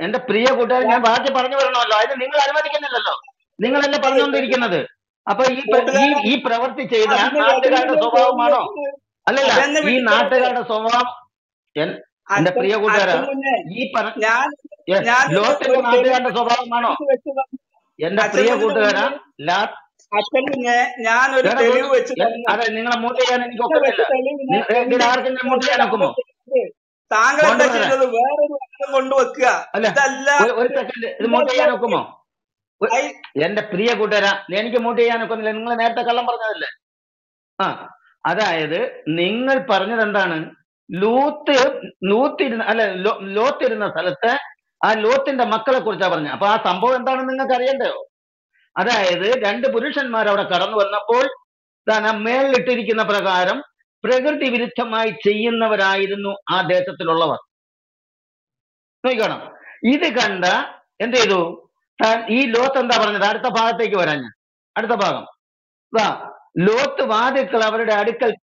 C: എന്റെ പ്രിയ കൂട്ടുകാരൻ ഞാൻ ബാക്കി പറഞ്ഞു വരണമല്ലോ. അതിന് നിങ്ങൾ അനുവദിക്കുന്നില്ലല്ലോ. നിങ്ങൾ എന്നെ പറഞ്ഞുകൊണ്ടിരിക്കുന്നത്. അപ്പൊ ഈ ഈ പ്രവൃത്തി ചെയ്ത നാട്ടുകാരുടെ സ്വഭാവമാണോ? അല്ലല്ല ഈ നാട്ടുകാരുടെ സ്വഭാവം എന്റെ പ്രിയ കൂട്ടുകാരാ ഈ ലോത്തിന്റെ നാട്ടുകാരുടെ സ്വഭാവമാണോ? എന്റെ പ്രിയ കൂട്ടുകാരാ
B: മുന്നേ
C: ലാ
B: ഞാൻ ഒരു തെളിവ് വെച്ച്
C: അതെ നിങ്ങളെ മൂട്ട് ചെയ്യാൻ എനിക്ക് ഒക്കത്തില്ല ആർക്കെങ്കിലും മൂട്ട് ചെയ്യാൻ ഒക്കുമോ?
B: താങ്കൾ വേറൊരു കൊണ്ടുവെക്കുക.
C: അല്ല ഒരു സെക്കൻഡ് ഇത് മൂട്ട് ചെയ്യാൻ ഒക്കുമോ? എന്റെ പ്രിയ കൂട്ടുകാരാ എനിക്ക് മൂട്ട് ചെയ്യാൻ ഒക്കുന്നില്ല നിങ്ങൾ നേരത്തെ കള്ളം പറഞ്ഞതല്ലേ? ആ അതായത് നിങ്ങൾ പറഞ്ഞത് എന്താണ്? ലൂത്ത് ലൂത്തിരുന്ന അല്ല ലോത്തിരുന്ന സ്ഥലത്ത് ആ ലോത്തിന്റെ മക്കളെ കുറിച്ചാ പറഞ്ഞത്. അപ്പൊ ആ സംഭവം എന്താണെന്ന് നിങ്ങൾക്ക് അറിയണ്ടയോ? അതായത് രണ്ട് പുരുഷന്മാർ അവിടെ കടന്നു വന്നപ്പോൾ താൻ ആ മേളിലിട്ടിരിക്കുന്ന പ്രകാരം പ്രകൃതി വിരുദ്ധമായി ചെയ്യുന്നവരായിരുന്നു ആ ദേശത്തിലുള്ളവർ. നോക്കണം ഇത് കണ്ട എന്ത് ചെയ്തു? ഈ ലോത്ത് എന്താ പറഞ്ഞത്? അടുത്ത ഭാഗത്തേക്ക് വരാൻ ഞാൻ. അടുത്ത ഭാഗം. ഇതാ ലോത്ത് വാതിൽക്കൽ അവരുടെ അടുക്കൽ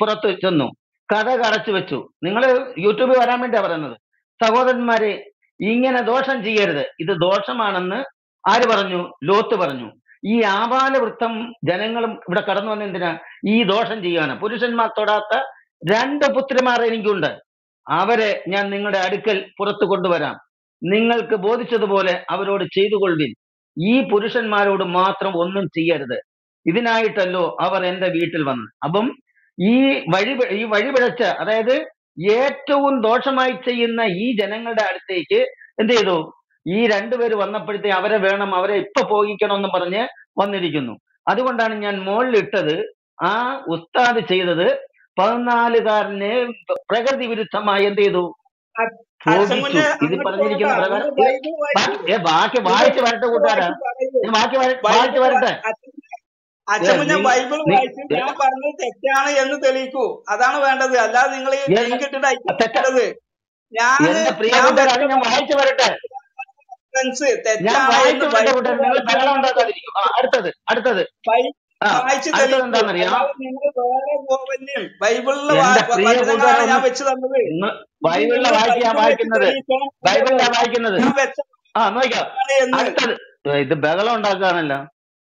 C: പുറത്ത് ചെന്നു. കഥ അടച്ചു വെച്ചു. നിങ്ങൾ യൂട്യൂബിൽ വരാൻ വേണ്ടിയാ പറയുന്നത്. സഹോദരന്മാരെ ഇങ്ങനെ ദോഷം ചെയ്യരുത്. ഇത് ദോഷമാണെന്ന് ആര് പറഞ്ഞു? ലോത്ത് പറഞ്ഞു. ഈ ആപാലവൃത്തം ജനങ്ങളും ഇവിടെ കടന്നു വന്ന എന്തിനാ? ഈ ദോഷം ചെയ്യാനാ പുരുഷന്മാർ തൊടാത്ത രണ്ട് പുത്രിമാർ എനിക്കുണ്ട്. അവരെ ഞാൻ നിങ്ങളുടെ അടുക്കൽ പുറത്തു കൊണ്ടുവരാം. നിങ്ങൾക്ക് ബോധിച്ചതുപോലെ അവരോട് ചെയ്തു കൊള്ളുവിൻ ഈ പുരുഷന്മാരോട് മാത്രം ഒന്നും ചെയ്യരുത്. ഇതിനായിട്ടല്ലോ അവർ എന്റെ വീട്ടിൽ വന്നത് അപ്പം ഈ വഴി ഈ വഴിപിഴച്ച അതായത് ഏറ്റവും ദോഷമായി ചെയ്യുന്ന ഈ ജനങ്ങളുടെ അടുത്തേക്ക് എന്ത് ചെയ്തു? ഈ രണ്ടുപേര് വന്നപ്പോഴത്തെ അവരെ വേണം അവരെ ഇപ്പൊ പോകിക്കണം എന്ന് പറഞ്ഞ് വന്നിരിക്കുന്നു. അതുകൊണ്ടാണ് ഞാൻ മുകളിലിട്ടത് ആ ഉസ്താദ് ചെയ്തത് പതിനാലുകാരനെ പ്രകൃതി വിരുദ്ധമായി എന്ത് ചെയ്തു? ഇത് പറഞ്ഞിരിക്കുന്ന പ്രകാരം ഏ ബാക്കി വായിച്ച് വരട്ടെ കൂട്ടുകാരാ. ബാക്കി വര-
B: ബൈബിൾ
C: വായിച്ച് വരട്ടെ. ഏ,
B: ബൈബിൾ
C: നി-
B: വായിച്ച്.
C: ഏ,
B: ഞാൻ പറഞ്ഞത് തെറ്റാണ് എന്ന് തെളിയിക്കൂ. അതാണ് വേണ്ടത്. അല്ലാതെ നിങ്ങൾ ഈ
C: ഏ,
B: ലിങ്ക് ഇട്ടിട്ട്
C: തെറ്റ
B: അയക്കേണ്ടത് ഞാൻ
C: എന്റെ പ്രിയ
B: ഞാൻ
C: വായിച്ച് വരട്ടെ. ഞാൻ
B: തെറ്റാണ്
C: വായിച്ച്
B: എന്ന്
C: വരട്ടെ
B: ബൈബിൾ
C: കൂട്ടുകാർ നിങ്ങൾ ബഹളം ഉണ്ടാക്കാതിരിക്കും. ആ, അടുത്തത് അടുത്തത്.
B: ബൈബിളിലെ ഞാൻ
C: വായിക്കുന്നത്. ബൈബിളിലാ വായിക്കുന്നത്. ആ നോക്കാം അടുത്തത്. ഇത് ബഹളം ഉണ്ടാക്കാണല്ലോ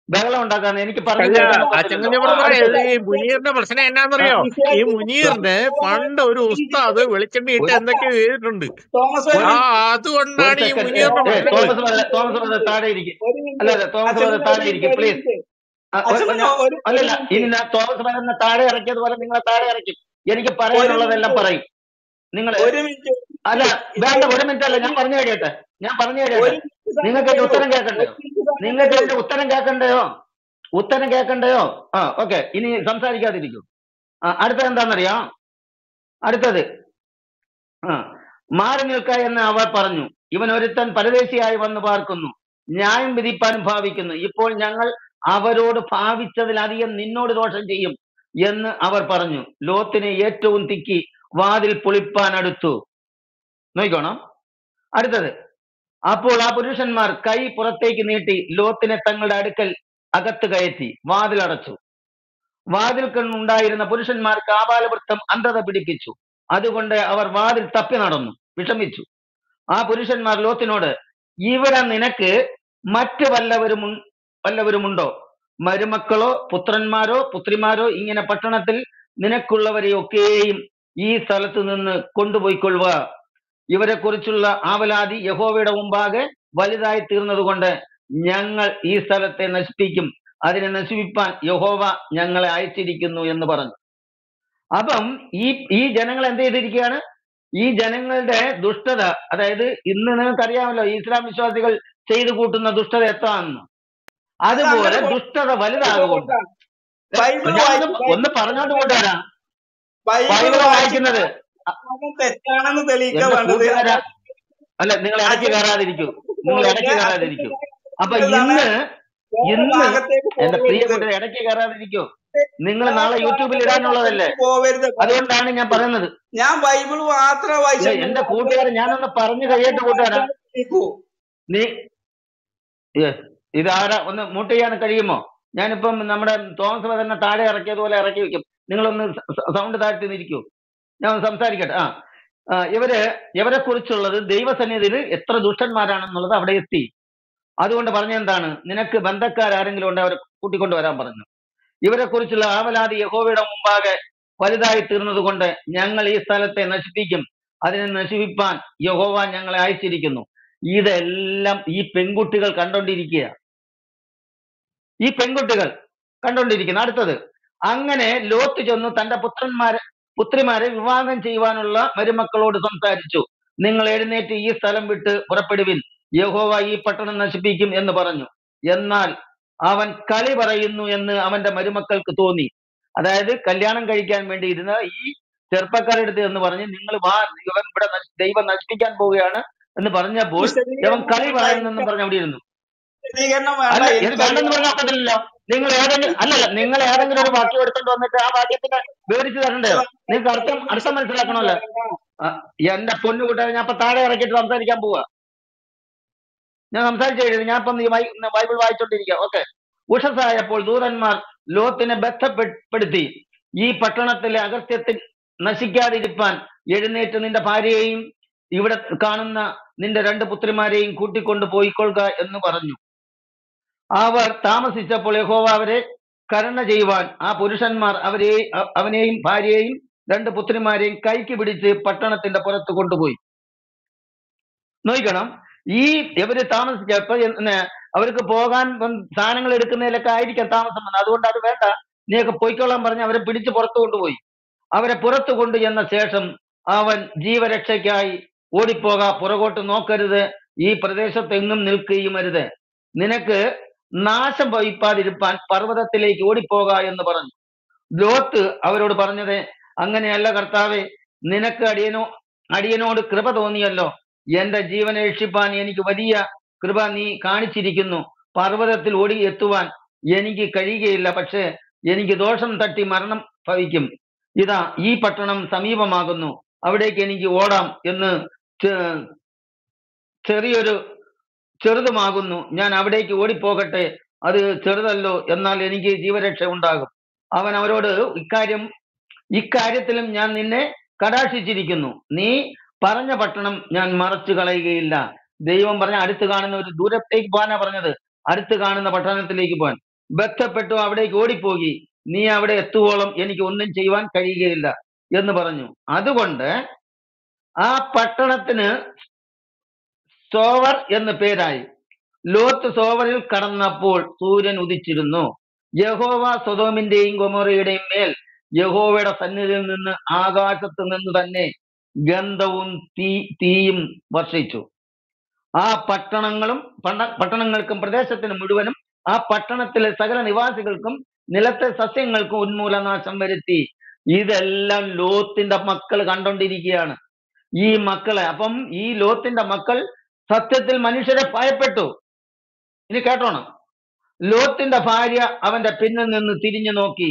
C: ബഹളം ഉണ്ടാക്കാൻ എനിക്ക് പറഞ്ഞു
D: അല്ല
C: കേൾക്കാൻ
D: ഇവിടെ
C: ആ,
D: ബ്രദറെ
C: അടുത്തത്
D: ഈ മുനീറിന്റെ പ്രശ്നം എന്നാന്നറിയോ? ഈ
B: മുനീറിന്റെ
D: മുനീറിന് പണ്ട് ഒരു ഉസ്താദ് വെളിച്ചെണ്ണ ഇട്ട്
C: ഒരു
D: എന്തൊക്കെയോ ചെയ്തിട്ടുണ്ട്.
B: തോമസ്
C: ഒരു
D: ആ
B: ഒരു
D: അതുകൊണ്ടാണ് ഈ
C: സെക്കൻഡ്
D: മുനീറിന്റെ
C: പ്രശ്നം
D: പ്രശ്നങ്ങൾ
C: തോമസ് ബ്രദർ തോമസ് ബ്രദർ താഴെ ഇരിക്കും.
B: ഒരു
C: അല്ല
B: മിനിറ്റ്
C: അല്ല തോമസ് ബ്രദർ
B: അച്ഛൻ
C: താഴെ
B: ഒരു
C: ഇരിക്കും പ്ലീസ്
B: മിനിറ്റ്
C: അല്ലല്ല ഇനി ഞാൻ തോമസ് ബ്രദറിനെ താഴെ ഇറക്കിയതുപോലെ നിങ്ങളെ താഴെ ഇറക്കും. എനിക്ക്
B: ഒരു
C: പറയാനുള്ളതെല്ലാം
B: മിനിറ്റ്
C: പറയും. നിങ്ങൾ
B: ഒരു മിനിറ്റ്.
C: അല്ല വേണ്ട ഒരു മിനിറ്റ് അല്ല ഞാൻ പറഞ്ഞു കഴിയട്ടെ ഞാൻ പറഞ്ഞു കഴിയട്ടെ നിങ്ങൾക്ക് എന്റെ ഉത്തരം കേൾക്കണ്ടയോ? നിങ്ങൾക്ക് എന്റെ ഉത്തരം കേൾക്കണ്ടയോ? ഉത്തരം കേൾക്കണ്ടയോ? ആ ഓക്കെ. ഇനി സംസാരിക്കാതിരിക്കും. ആ അടുത്തത് എന്താണെന്നറിയാം? അടുത്തത്. ആ മാറി നിൽക്ക എന്ന് അവർ പറഞ്ഞു. ഇവൻ ഒരുത്തൻ പരദേശിയായി വന്ന് പാർക്കുന്നു. ന്യായം വിധിപ്പാൻ ഭാവിക്കുന്നു. ഇപ്പോൾ ഞങ്ങൾ അവരോട് ഭാവിച്ചതിലധികം നിന്നോട് ദോഷം ചെയ്യും എന്ന് അവർ പറഞ്ഞു. ലോത്തിനെ ഏറ്റവും തിക്കി വാതിൽ പുളിപ്പാൻ അടുത്തു. നോക്കണം അടുത്തത്. അപ്പോൾ ആ പുരുഷന്മാർ കൈ പുറത്തേക്ക് നീട്ടി ലോത്തിനെ തങ്ങളുടെ അടുക്കൽ അകത്ത് കയറ്റി വാതിൽ വാതിലടച്ചു വാതിൽ കണ്ണുണ്ടായിരുന്ന പുരുഷന്മാർക്ക് ആപാലവൃത്തം അന്ധത പിടിപ്പിച്ചു. അതുകൊണ്ട് അവർ വാതിൽ തപ്പി നടന്നു. വിഷമിച്ചു. ആ പുരുഷന്മാർ ലോത്തിനോട് ഇവിടെ നിനക്ക് മറ്റ് വല്ലവരും വല്ലവരുമുണ്ടോ? മരുമക്കളോ പുത്രന്മാരോ പുത്രിമാരോ ഇങ്ങനെ പട്ടണത്തിൽ നിനക്കുള്ളവരെയൊക്കെയും ഈ സ്ഥലത്ത് നിന്ന് കൊണ്ടുപോയിക്കൊള്ളുക. ഇവരെ കുറിച്ചുള്ള ആവലാതി യഹോവയുടെ മുമ്പാകെ വലുതായി തീർന്നതുകൊണ്ട് ഞങ്ങൾ ഈ സ്ഥലത്തെ നശിപ്പിക്കും. അതിനെ നശിപ്പിപ്പാൻ യഹോവ ഞങ്ങളെ അയച്ചിരിക്കുന്നു എന്ന് പറഞ്ഞു. അപ്പം ഈ ഈ ജനങ്ങൾ എന്ത് ചെയ്തിരിക്കുകയാണ്? ഈ ജനങ്ങളുടെ ദുഷ്ടത അതായത് ഇന്ന് നിങ്ങൾക്ക് അറിയാമല്ലോ ഇസ്ലാം വിശ്വാസികൾ ചെയ്തു കൂട്ടുന്ന ദുഷ്ടത എത്താണെന്ന്
B: അത്
C: അതുപോലെ ദുഷ്ടത
B: വായിച്ച്
C: ഒന്ന് പറഞ്ഞോണ്ട് കൊണ്ടുവരാ.
B: ബൈബിൾ
C: വായിക്കുന്നത്
B: തെറ്റാണെന്ന്
C: തെളിയിക്കാൻ അല്ല നിങ്ങൾ ഇടയ്ക്ക് കയറാതിരിക്കൂ. നിങ്ങൾ ഇടയ്ക്ക് കയറാതിരിക്കൂ. അപ്പൊ ഇന്ന് ഇന്ന് എന്റെ പ്രിയ
B: പോകരുത്.
C: ഇടയ്ക്ക് കയറാതിരിക്കൂ. നിങ്ങൾ നാളെ യൂട്യൂബിൽ ഇടാനുള്ളതല്ലേ?
B: പോവരുത്
C: അതുകൊണ്ടാണ് ഞാൻ പറയുന്നത്
B: ഞാൻ ബൈബിൾ
C: മാത്രം
B: വായിച്ചു.
C: എന്റെ കൂട്ടുകാരൻ ഞാനൊന്ന് പറഞ്ഞു കഴിയട്ടെ കൂട്ടുകാരാ. നീ ഇതാരാ? ഒന്ന് മൂട്ട് ചെയ്യാൻ കഴിയുമോ? ഞാനിപ്പം നമ്മുടെ തോമസ് തന്നെ താഴെ ഇറക്കിയതുപോലെ ഇറക്കി വെക്കും. നിങ്ങളൊന്ന് സൗണ്ട് താഴ്ത്തി നിൽക്കൂ ഞാൻ ഒന്ന് സംസാരിക്കട്ടെ. ആ. ഇവർ ഇവരെ കുറിച്ചുള്ളത് ദൈവസന്നിധിയിൽ എത്ര ദുഷ്ടന്മാരാണെന്നുള്ളത് അവിടെ എത്തി. അതുകൊണ്ട് പറഞ്ഞ എന്താണ് നിനക്ക് ബന്ധക്കാരെങ്കിലും ഉണ്ട് അവരെ കൂട്ടിക്കൊണ്ട് വരാൻ പറഞ്ഞു. ഇവരെ കുറിച്ചുള്ള ആവലാതി യഹോവയുടെ മുമ്പാകെ വലുതായി തീർന്നത് കൊണ്ട് ഞങ്ങൾ ഈ സ്ഥലത്തെ നശിപ്പിക്കും. അതിനെ നശിപ്പിപ്പാൻ യഹോവ ഞങ്ങളെ അയച്ചിരിക്കുന്നു. ഇതെല്ലാം ഈ പെൺകുട്ടികൾ കണ്ടോണ്ടിരിക്കുക. ഈ പെൺകുട്ടികൾ കണ്ടോണ്ടിരിക്കുന്നു. അടുത്തത് അങ്ങനെ ലോത്ത് ചെന്ന് തന്റെ പുത്രന്മാരെ പുത്രിമാരെ വിവാഹം ചെയ്യുവാനുള്ള മരുമക്കളോട് സംസാരിച്ചു. നിങ്ങൾ എഴുന്നേറ്റ് ഈ സ്ഥലം വിട്ട് പുറപ്പെടുവിൻ. യഹോവ ഈ പട്ടണം നശിപ്പിക്കും എന്ന് പറഞ്ഞു. എന്നാൽ അവൻ കളി പറയുന്നു എന്ന് അവന്റെ മരുമക്കൾക്ക് തോന്നി. അതായത് കല്യാണം കഴിക്കാൻ വേണ്ടി ഇരുന്ന ഈ ചെറുപ്പക്കാരുടെ അടുത്ത് എന്ന് പറഞ്ഞ് നിങ്ങൾ വാ ഇവൻ ഇവിടെ ദൈവം നശിപ്പിക്കാൻ പോവുകയാണ്. എന്ന് പറഞ്ഞപ്പോൾ അവൻ കളി പറയുന്നെന്നും പറഞ്ഞ അവിടെ ഇരുന്നു. അല്ല ഇത് വേണ്ടെന്ന് പറഞ്ഞാൽ പറ്റില്ലല്ലോ നിങ്ങൾ ഏതെങ്കിലും അല്ലല്ല നിങ്ങൾ ഏതെങ്കിലും ഒരു വാക്യം എടുത്തോണ്ട് വന്നിട്ട് ആ വാക്യത്തിന് വിവരിച്ചു തരണ്ടയോ നിങ്ങൾക്ക് അർത്ഥം അർത്ഥം മനസ്സിലാക്കണമല്ലോ. ആ, എന്റെ പൊന്നു കൂട്ടുകാരെ ഞാൻ ഇപ്പൊ താഴെ ഇറക്കിയിട്ട് സംസാരിക്കാൻ പോവാ. ഞാൻ സംസാരിച്ചു കഴിഞ്ഞു. ഞാൻ ഇപ്പം ഈ ബൈ- ബൈബിൾ വായിച്ചോണ്ടിരിക്കുക ഓക്കെ. ഉഷസായപ്പോൾ ദൂതന്മാർ ലോത്തിനെ ബന്ധപ്പെടുത്തി ഈ പട്ടണത്തിലെ അഗസ്ത്യത്തിൽ നശിക്കാതിരിപ്പാൻ എഴുന്നേറ്റ് നിന്റെ ഭാര്യയെയും ഇവിടെ കാണുന്ന നിന്റെ രണ്ട് പുത്രിമാരെയും കൂട്ടിക്കൊണ്ട് പോയിക്കൊള്ളുക എന്ന് പറഞ്ഞു. അവർ താമസിച്ചപ്പോൾ യഹോവ അവരെ കരുണ ചെയ്യുവാൻ ആ പുരുഷന്മാർ അവരെ അവനെയും ഭാര്യയെയും രണ്ട് പുത്രിമാരെയും കൈക്ക് പിടിച്ച് പട്ടണത്തിന്റെ പുറത്ത് കൊണ്ടുപോയി. നോക്കണം ഈ ഇവർ താമസിച്ചപ്പോ അവർക്ക് പോകാൻ സാധനങ്ങൾ എടുക്കുന്നതിലൊക്കെ ആയിരിക്കാം താമസം വന്നത്. അതുകൊണ്ട് അത് വേണ്ട. നീയൊക്കെ പൊയ്ക്കൊള്ളാൻ പറഞ്ഞ് അവരെ പിടിച്ച് പുറത്തു കൊണ്ടുപോയി. അവരെ പുറത്തു കൊണ്ടു ചെന്ന ശേഷം അവൻ ജീവരക്ഷയ്ക്കായി ഓടിപ്പോക പുറകോട്ട് നോക്കരുത്. ഈ പ്രദേശത്തെങ്ങും നിൽക്കുകയും അരുത്. നിനക്ക് നാശം വഹിപ്പാതിരിപ്പാൻ പർവതത്തിലേക്ക് ഓടിപ്പോക എന്ന് പറഞ്ഞു. ലോത്ത് അവരോട് പറഞ്ഞത് അങ്ങനെയല്ല കർത്താവെ നിനക്ക് അടിയനോ അടിയനോട് കൃപ തോന്നിയല്ലോ. എന്റെ ജീവനെ രക്ഷിപ്പാൻ എനിക്ക് വലിയ കൃപ നീ കാണിച്ചിരിക്കുന്നു. പർവതത്തിൽ ഓടി എത്തുവാൻ എനിക്ക് കഴിയുകയില്ല പക്ഷേ എനിക്ക് ദോഷം തട്ടി മരണം ഭവിക്കും. ഇതാ ഈ പട്ടണം സമീപമാകുന്നു. അവിടേക്ക് എനിക്ക് ഓടാം എന്ന് ചെറിയൊരു ചെറുതുമാകുന്നു. ഞാൻ അവിടേക്ക് ഓടിപ്പോകട്ടെ. അത് ചെറുതല്ലോ. എന്നാൽ എനിക്ക് ജീവരക്ഷ ഉണ്ടാകും. അവൻ അവരോട് ഇക്കാര്യം ഇക്കാര്യത്തിലും ഞാൻ നിന്നെ കടാക്ഷിച്ചിരിക്കുന്നു. നീ പറഞ്ഞ പട്ടണം ഞാൻ മറച്ചു കളയുകയില്ല. ദൈവം പറഞ്ഞ അടുത്ത് കാണുന്ന ഒരു ദൂരത്തേക്ക് പോകാനാ പറഞ്ഞത്. അടുത്ത് കാണുന്ന പട്ടണത്തിലേക്ക് പോകാൻ ബന്ധപ്പെട്ടു അവിടേക്ക് ഓടിപ്പോകി. നീ അവിടെ എത്തുവോളം എനിക്ക് ഒന്നും ചെയ്യുവാൻ കഴിയുകയില്ല എന്ന് പറഞ്ഞു. അതുകൊണ്ട് ആ പട്ടണത്തിന് സോവർ എന്ന് പേരായി. ലോത്ത് സോവറിൽ കടന്നപ്പോൾ സൂര്യൻ ഉദിച്ചിരുന്നു. യഹോവ സ്വതോമിന്റെയും ഗൊമോറയുടെയും മേൽ യഹോവയുടെ സന്നിധിയിൽ നിന്ന് ആകാശത്ത് നിന്ന് തന്നെ ഗന്ധവും തീ തീയും വർഷിച്ചു. ആ പട്ടണങ്ങളും പട്ട- പട്ടണങ്ങൾക്കും പ്രദേശത്തിന് മുഴുവനും ആ പട്ടണത്തിലെ സകല നിവാസികൾക്കും നിലത്തെ സസ്യങ്ങൾക്കും ഉന്മൂലനാശം വരുത്തി. ഇതെല്ലാം ലോത്തിന്റെ മക്കൾ കണ്ടോണ്ടിരിക്കുകയാണ്. ഈ മക്കളെ. അപ്പം ഈ ലോത്തിന്റെ മക്കൾ സത്യത്തിൽ മനുഷ്യരെ ഭയപ്പെട്ടു. ഇനി കേട്ടോണം. ലോത്തിന്റെ ഭാര്യ അവന്റെ പിന്നിൽ നിന്ന് തിരിഞ്ഞു നോക്കി.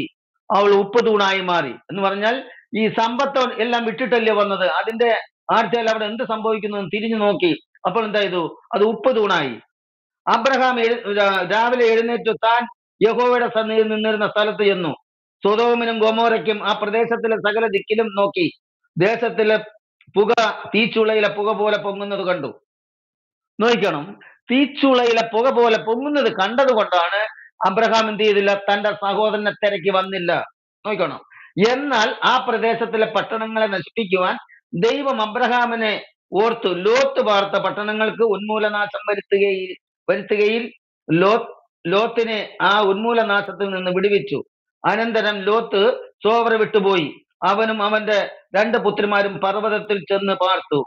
C: അവൾ ഉപ്പ് തൂണായി മാറി. എന്ന് പറഞ്ഞാൽ ഈ സമ്പത്ത് എല്ലാം വിട്ടിട്ടല്ലേ വന്നത്? അതിന്റെ ആഴ്ചയിൽ അവിടെ എന്ത് സംഭവിക്കുന്നു തിരിഞ്ഞു നോക്കി. അപ്പോൾ എന്താ ചെയ്തു? അത് ഉപ്പ് തൂണായി. അബ്രഹാം രാവിലെ എഴുന്നേറ്റ്. താൻ യഹോവയുടെ സന്നിധിയിൽ നിന്നിരുന്ന സ്ഥലത്ത് ചെന്നു. സുതോമിനും ഗോമോരയ്ക്കും ആ പ്രദേശത്തിലെ സകല ദിക്കിലും നോക്കി. ദേശത്തിലെ പുക തീച്ചുളയിലെ പുക പോലെ പൊങ്ങുന്നത് കണ്ടു. നോക്കണം തീച്ചുളയിലെ പുക പോലെ പൊങ്ങുന്നത് കണ്ടതുകൊണ്ടാണ് അബ്രഹാം എന്ത് ചെയ്തില്ല തന്റെ സഹോദരനെ തിരക്കി വന്നില്ല. നോക്കണം എന്നാൽ ആ പ്രദേശത്തിലെ പട്ടണങ്ങളെ നശിപ്പിക്കുവാൻ ദൈവം അബ്രഹാമിനെ ഓർത്തു. ലോത്ത് വാർത്ത പട്ടണങ്ങൾക്ക് ഉന്മൂലനാശം വരുത്തുകയിൽ വരുത്തുകയിൽ ലോത്ത് ലോത്തിനെ ആ ഉന്മൂലനാശത്തിൽ നിന്ന് വിടുവിച്ചു. അനന്തരം ലോത്ത് സോവർ വിട്ടുപോയി. അവനും അവന്റെ രണ്ട് പുത്രിമാരും പർവതത്തിൽ ചെന്ന് പാർത്തു.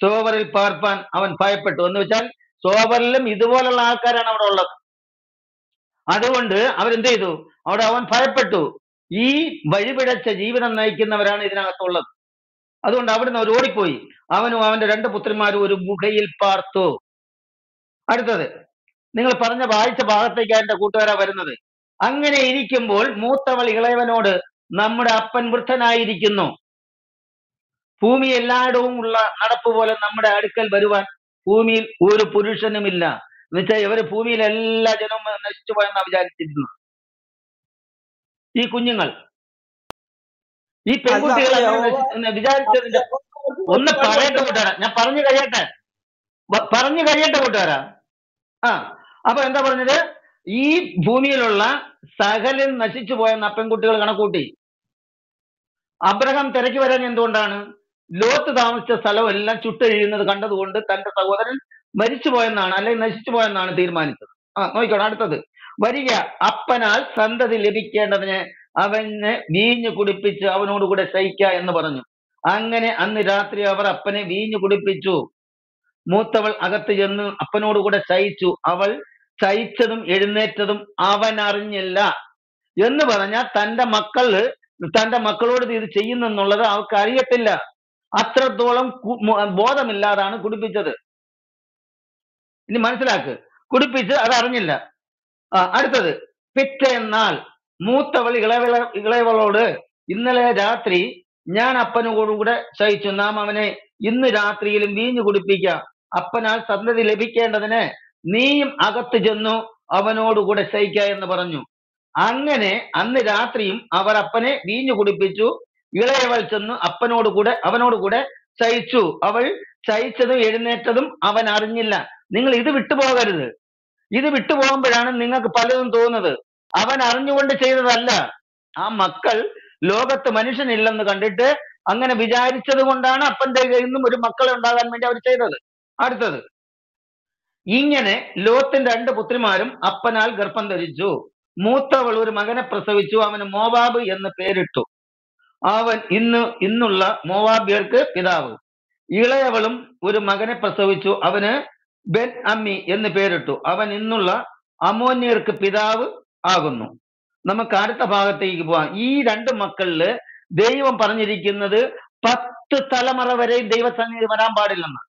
C: സോവറിൽ പാർപ്പാൻ അവൻ ഭയപ്പെട്ടു. എന്ന് വെച്ചാൽ സോവറിലും ഇതുപോലുള്ള ആൾക്കാരാണ് അവിടെ ഉള്ളത്. അതുകൊണ്ട് അവരെന്ത് ചെയ്തു? അവിടെ അവൻ ഭയപ്പെട്ടു. ഈ വഴിപിഴച്ച ജീവിതം നയിക്കുന്നവരാണ് ഇതിനകത്തുള്ളത്. അതുകൊണ്ട് അവിടുന്ന് അവർ ഓടിപ്പോയി. അവനും അവന്റെ രണ്ട് പുത്രിമാരും ഒരു ഗുഹയിൽ പാർത്തു. അടുത്തത് നിങ്ങൾ പറഞ്ഞ വായിച്ച ഭാഗത്തേക്ക് എന്റെ കൂട്ടുകാരാ വരുന്നത്. അങ്ങനെ ഇരിക്കുമ്പോൾ മൂത്തവൾ ഇളയവനോട് നമ്മുടെ അപ്പൻ വൃദ്ധനായിരിക്കുന്നു. ഭൂമി എല്ലായിടവും ഉള്ള നടപ്പ് പോലെ നമ്മുടെ അടുക്കൽ വരുവാൻ ഭൂമിയിൽ ഒരു പുരുഷനുമില്ല. എന്നുവെച്ചാൽ ഇവർ ഭൂമിയിൽ എല്ലാ ജനവും നശിച്ചു പോയെന്നാ വിചാരിച്ചിരുന്നു ഈ കുഞ്ഞുങ്ങൾ. ഈ പെൺകുട്ടികൾ വിചാരിച്ചതിന്റെ ഒന്ന് പറയട്ടെ കൂട്ടുകാരാ. ഞാൻ പറഞ്ഞു കഴിയട്ടെ. പറഞ്ഞു കഴിയട്ടെ കൂട്ടുകാരാ. ആ അപ്പൊ എന്താ പറഞ്ഞത്? ഈ ഭൂമിയിലുള്ള സകലിൽ നശിച്ചു പോയെന്ന് അപ്പൻകുട്ടികൾ കണക്കൂട്ടി. അബ്രഹാം തിരക്കി വരാൻ എന്തുകൊണ്ടാണ്? ലോത്ത് താമസിച്ച സ്ഥലം എല്ലാം ചുട്ടെഴിയുന്നത് കണ്ടതുകൊണ്ട് തന്റെ സഹോദരൻ മരിച്ചു പോയെന്നാണ് അല്ലെങ്കിൽ നശിച്ചു പോയെന്നാണ് തീരുമാനിച്ചത്. ആ നോക്കിക്കോണം അടുത്തത്. വരിക അപ്പനാൽ സന്തതി ലഭിക്കേണ്ടതിന് അവനെ വീഞ്ഞു കുടിപ്പിച്ച് അവനോട് കൂടെ ശയിക്ക എന്ന് പറഞ്ഞു. അങ്ങനെ അന്ന് രാത്രി അവർ അപ്പനെ വീഞ്ഞു കുടിപ്പിച്ചു. മൂത്തവൾ അകത്ത് ചെന്ന് അപ്പനോട് കൂടെ ശയിച്ചു. അവൾ ശയിച്ചതും എഴുന്നേറ്റതും അവൻ അറിഞ്ഞില്ല എന്ന് പറഞ്ഞാൽ തന്റെ മക്കൾ തന്റെ മക്കളോട് ഇത് ചെയ്യുന്നെന്നുള്ളത് അവർക്ക് അറിയത്തില്ല. അത്രത്തോളം ബോധമില്ലാതാണ് കുടിപ്പിച്ചത്. ഇനി മനസ്സിലാക്ക്. കുടിപ്പിച്ച് അത് അറിഞ്ഞില്ല. അടുത്തത്. പിറ്റേന്നാൾ മൂത്തവൾ ഇളവിള ഇളയവളോട് ഇന്നലെ രാത്രി ഞാൻ അപ്പനോടുകൂടെ ശയിച്ചു നാം അവനെ ഇന്ന് രാത്രിയിലും വീഞ്ഞു കുടിപ്പിക്കാം. അപ്പനാൽ സന്തതി ലഭിക്കേണ്ടതിന് നീയും അകത്ത് ചെന്നു അവനോടുകൂടെ ശയിക്ക എന്ന് പറഞ്ഞു. അങ്ങനെ അന്ന് രാത്രിയും അവർ അപ്പനെ വീഞ്ഞു കുടിപ്പിച്ചു. ഇളയവൾ ചെന്നു അപ്പനോട് കൂടെ അവനോട് കൂടെ അവൾ ശയിച്ചതും എഴുന്നേറ്റതും അവൻ അറിഞ്ഞില്ല. നിങ്ങൾ ഇത് വിട്ടുപോകരുത്. ഇത് വിട്ടുപോകുമ്പോഴാണ് നിങ്ങൾക്ക് പലതും തോന്നുന്നത്. അവൻ അറിഞ്ഞുകൊണ്ട് ചെയ്തതല്ല. ആ മക്കൾ ലോകത്ത് മനുഷ്യനില്ലെന്ന് കണ്ടിട്ട് അങ്ങനെ വിചാരിച്ചത് കൊണ്ടാണ് അപ്പന്റെ കയ്യിൽ നിന്നും ഒരു മക്കളെ ഉണ്ടാകാൻ വേണ്ടി അവർ ചെയ്തത്. അടുത്തത് ഇങ്ങനെ ലോത്തിന്റെ രണ്ട് പുത്രിമാരും അപ്പനാൽ ഗർഭം ധരിച്ചു. മൂത്തവൾ ഒരു മകനെ പ്രസവിച്ചു അവന് മോവാബ് എന്ന് പേരിട്ടു. അവൻ ഇന്ന് ഇന്നുള്ള മോവാബ്യർക്ക് പിതാവ്. ഇളയവളും ഒരു മകനെ പ്രസവിച്ചു അവന് ബെൻ അമ്മി എന്ന് പേരിട്ടു. അവൻ ഇന്നുള്ള അമോന്യർക്ക് പിതാവ് ആകുന്നു. നമുക്ക് അടുത്ത ഭാഗത്തേക്ക് പോവാം. ഈ രണ്ട് മക്കളിൽ ദൈവം പറഞ്ഞിരിക്കുന്നത് പത്ത് തലമുറ വരെയും ദൈവസന്നിധി വരാൻ പാടില്ലെന്ന്.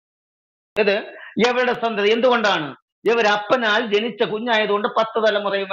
C: ഇത് ഇവരുടെ സന്തതി? എന്തുകൊണ്ടാണ്? ഇവർ അപ്പനാൽ ജനിച്ച കുഞ്ഞായതുകൊണ്ട് പത്ത് തലമുറയും